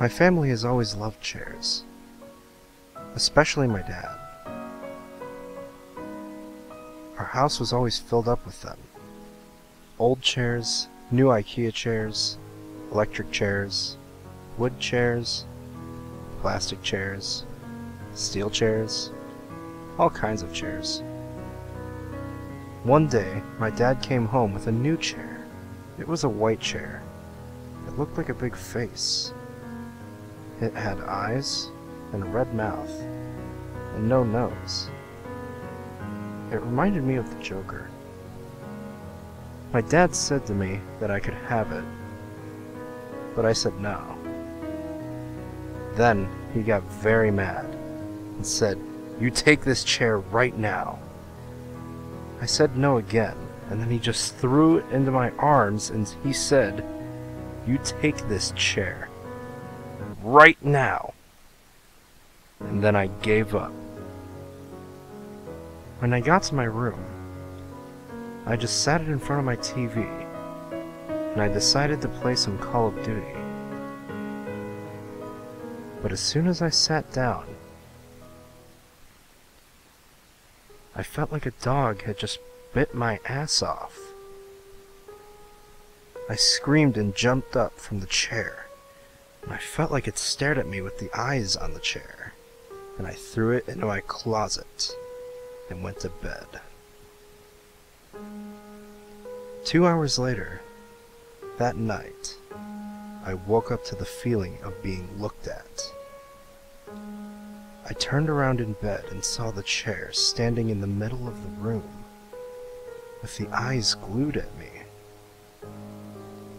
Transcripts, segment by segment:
My family has always loved chairs, especially my dad. Our house was always filled up with them. Old chairs, new IKEA chairs, electric chairs, wood chairs, plastic chairs, steel chairs, all kinds of chairs. One day, my dad came home with a new chair. It was a white chair. It looked like a big face. It had eyes and a red mouth and no nose. It reminded me of the Joker. My dad said to me that I could have it, but I said no. Then he got very mad and said, You take this chair right now. I said no again, and then he just threw it into my arms and he said, You take this chair right now. And then I gave up. When I got to my room, I just sat it in front of my TV and I decided to play some Call of Duty. But as soon as I sat down, I felt like a dog had just bit my ass off. I screamed and jumped up from the chair, I felt like it stared at me with the eyes on the chair, and I threw it into my closet and went to bed. Two hours later, that night, I woke up to the feeling of being looked at. I turned around in bed and saw the chair standing in the middle of the room, with the eyes glued at me.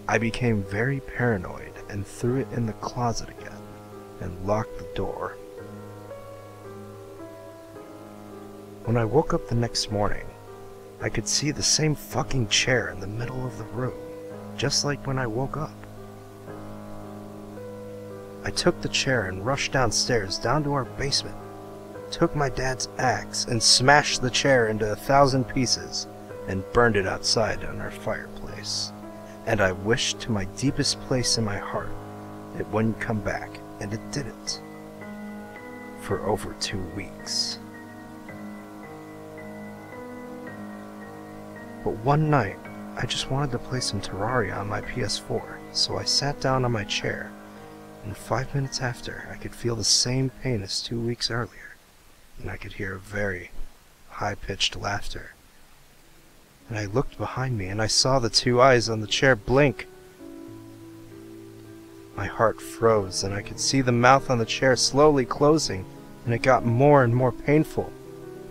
I became very paranoid and threw it in the closet again and locked the door. When I woke up the next morning, I could see the same fucking chair in the middle of the room, just like when I woke up. I took the chair and rushed downstairs down to our basement, took my dad's axe and smashed the chair into a thousand pieces and burned it outside on our fireplace. And I wished to my deepest place in my heart it wouldn't come back, and it didn't. For over two weeks. But one night, I just wanted to play some Terraria on my PS4, so I sat down on my chair, and five minutes after, I could feel the same pain as two weeks earlier, and I could hear a very high-pitched laughter. And I looked behind me, and I saw the two eyes on the chair blink. My heart froze, and I could see the mouth on the chair slowly closing, and it got more and more painful.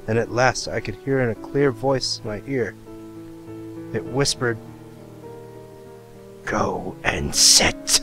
And at last I could hear in a clear voice in my ear, it whispered, Go and sit.